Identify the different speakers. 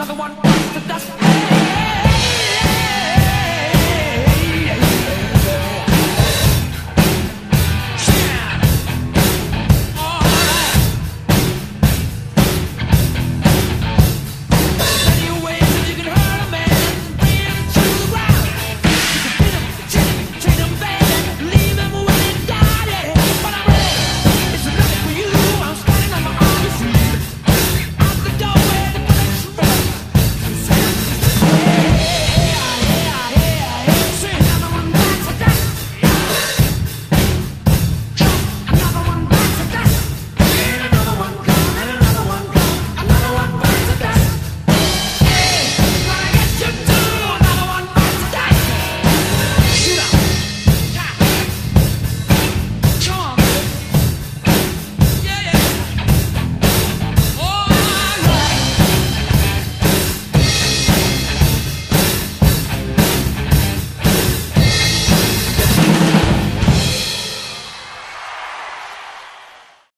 Speaker 1: another one bites the dust. Hey, hey.